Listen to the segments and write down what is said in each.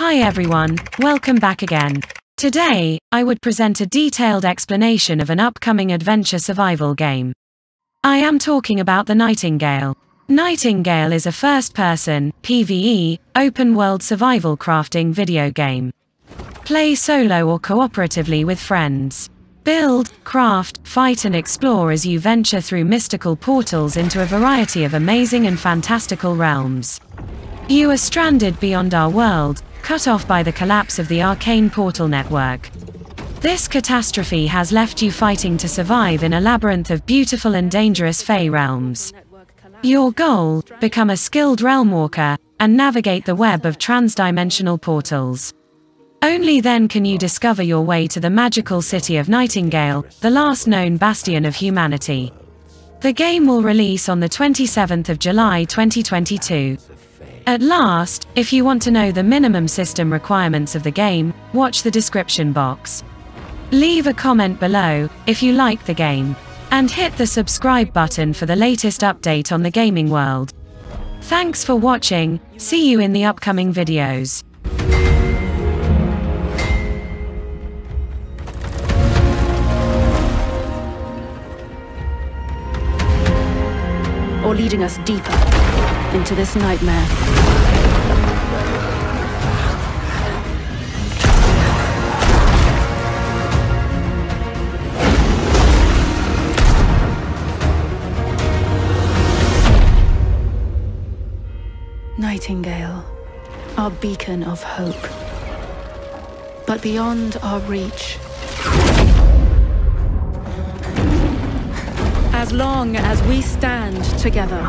Hi everyone, welcome back again. Today, I would present a detailed explanation of an upcoming adventure survival game. I am talking about The Nightingale. Nightingale is a first person, PvE, open world survival crafting video game. Play solo or cooperatively with friends. Build, craft, fight, and explore as you venture through mystical portals into a variety of amazing and fantastical realms. You are stranded beyond our world, cut off by the collapse of the arcane portal network. This catastrophe has left you fighting to survive in a labyrinth of beautiful and dangerous Fey realms. Your goal become a skilled realm walker and navigate the web of transdimensional portals. Only then can you discover your way to the magical city of Nightingale, the last known bastion of humanity. The game will release on the 27th of July 2022. At last, if you want to know the minimum system requirements of the game, watch the description box. Leave a comment below if you like the game. And hit the subscribe button for the latest update on the gaming world. Thanks for watching, see you in the upcoming videos. or leading us deeper into this nightmare. Nightingale, our beacon of hope. But beyond our reach, as long as we stand together.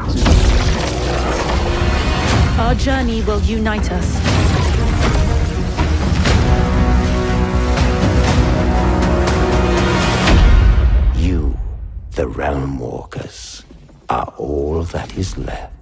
Our journey will unite us. You, the Realm Walkers, are all that is left.